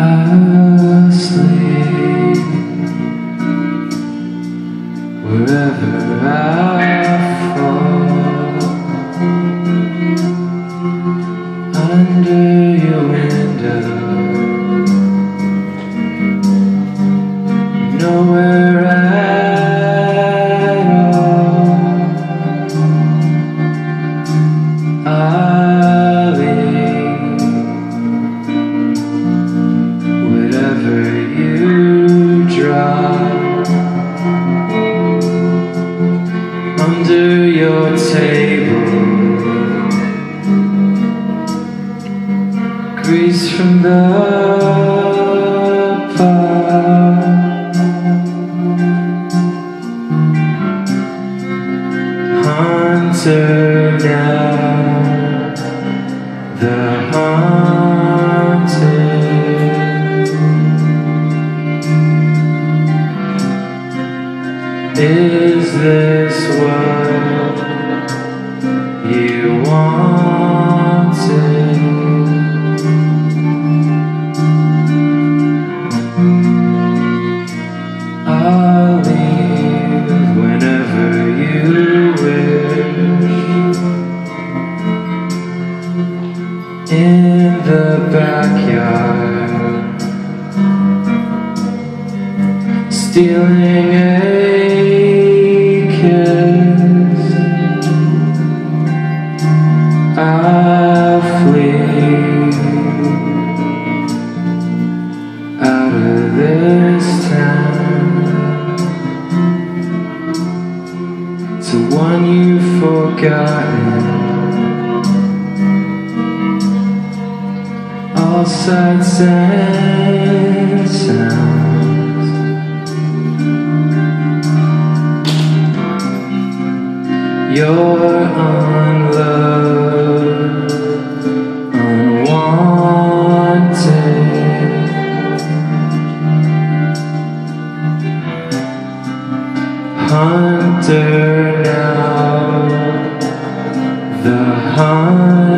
I wherever I fall under your window, nowhere I. table. Grease from the pot. Hunter In the backyard, stealing a to one you've forgotten. All sights and sounds. heart